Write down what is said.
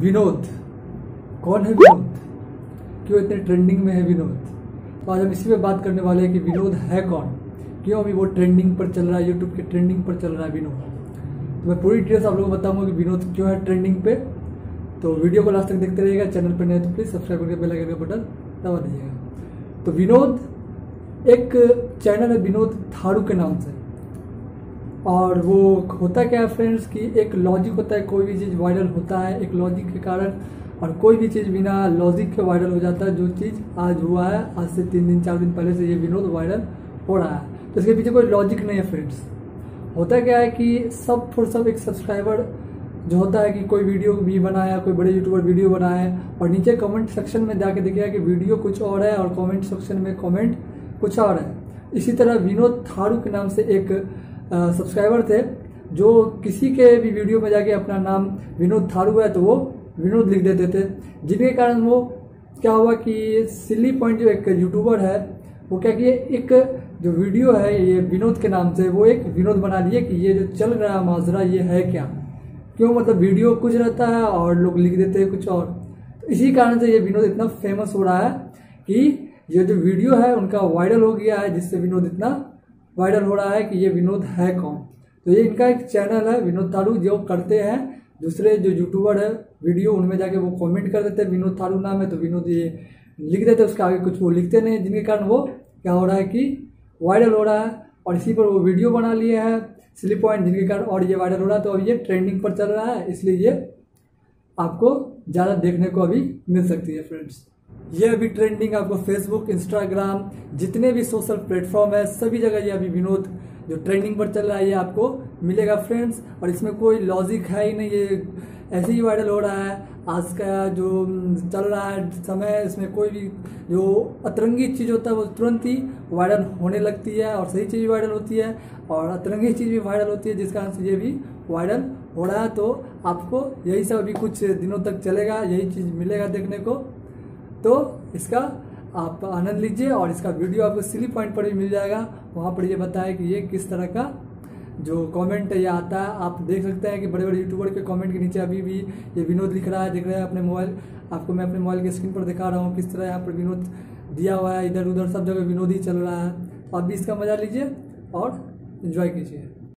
विनोद। कौन है विनोद? क्यों इतने ट्रेंडिंग में है विनोद? तो आज हम इसी पे बात करने वाले हैं कि विनोद है कौन? क्यों अभी वो ट्रेंडिंग पर चल रहा है यूट्यूब के ट्रेंडिंग पर चल रहा है विनोद? तो मैं पूरी डिटेल्स आप लोगों को बताऊँगा कि विनोद क्यों है ट्रेंडिंग पे। तो वीडियो को लास्ट तक देखते रहिएगा चैनल पर नहीं तो प्लीज़ सब्सक्राइब करके बेल आइकन का बटन दबा दीजिएगा। तो विनोद एक चैनल है, विनोद थारू के नाम से। और वो होता क्या है फ्रेंड्स कि एक लॉजिक होता है, कोई भी चीज़ वायरल होता है, एक लॉजिक के कारण और कोई भी चीज़ बिना लॉजिक के वायरल हो जाता है, जो चीज़ आज हुआ है, आज से तीन दिन, चार दिन पहले से ये विनोद वायरल हो रहा है। तो इसके पीछे कोई लॉजिक नहीं है फ्रेंड्स होता क्या है कि सब फॉर सब एक सब्सक्राइबर जो होता है कि कोई वीडियो भी बनाया, कोई बड़े यूट्यूबर वीडियो बनाए और नीचे कमेंट सेक्शन में जाके देखिएगा कि वीडियो कुछ और है और कमेंट सेक्शन में कमेंट कुछ और है। इसी तरह विनोद थारू के नाम से एक सब्सक्राइबर थे, जो किसी के भी वीडियो में जाके अपना नाम विनोद थारू है तो वो विनोद लिख देते थे। जिनके कारण वो क्या हुआ कि सिल्ली पॉइंट जो एक यूट्यूबर है, वो क्या किए एक जो वीडियो है, ये विनोद के नाम से वो एक विनोद बना लिए कि ये जो चल रहा है माजरा, ये है क्या? क्यों? मतलब वीडियो कुछ रहता है और लोग लिख देते हैं कुछ और। तो इसी कारण से ये विनोद इतना फ़ेमस हो रहा है कि ये जो वीडियो है, उनका वायरल हो गया है, जिससे विनोद इतना वायरल हो रहा है कि ये विनोद है कौन? तो ये इनका एक चैनल है, विनोद थारू जो करते हैं। दूसरे जो यूट्यूबर है वीडियो उनमें जाके वो कमेंट कर देते हैं, विनोद थारू नाम है तो विनोद ये लिख देते उसके आगे कुछ वो लिखते नहीं जिनके कारण वो क्या हो रहा है कि वायरल हो रहा है, और इसी पर वो वीडियो बना लिए हैं स्लिप पॉइंट जिनके कारण और ये वायरल हो रहा है तो अब ये ट्रेंडिंग पर चल रहा है, इसलिए ये आपको ज़्यादा देखने को अभी मिल सकती है फ्रेंड्स ये अभी ट्रेंडिंग आपको फेसबुक इंस्टाग्राम जितने भी सोशल प्लेटफॉर्म है, सभी जगह ये अभी विनोद जो ट्रेंडिंग पर चल रहा है, ये आपको मिलेगा फ्रेंड्स और इसमें कोई लॉजिक है ही नहीं, ये ऐसे ही वायरल हो रहा है। आज का जो चल रहा है समय, इसमें कोई भी जो अतरंगी चीज़ होता है, वो तुरंत ही वायरल होने लगती है और सही चीज़ वायरल होती है और अतरंगी चीज़ भी वायरल होती है जिस कारण से ये भी वायरल हो रहा है। तो आपको यही सब अभी कुछ दिनों तक चलेगा, यही चीज़ मिलेगा देखने को। तो इसका आप आनंद लीजिए और इसका वीडियो आपको सिली पॉइंट पर भी मिल जाएगा। वहाँ पर ये बताया कि ये किस तरह का जो कमेंट ये आता है। आप देख सकते हैं कि बड़े बड़े यूट्यूबर के कमेंट के नीचे अभी भी ये विनोद लिख रहा है, देख रहे हैं अपने मोबाइल। आपको मैं अपने मोबाइल के स्क्रीन पर दिखा रहा हूँ किस तरह यहाँ पर विनोद दिया हुआ है। इधर उधर सब जगह विनोद ही चल रहा है। आप भी इसका मज़ा लीजिए और इन्जॉय कीजिए।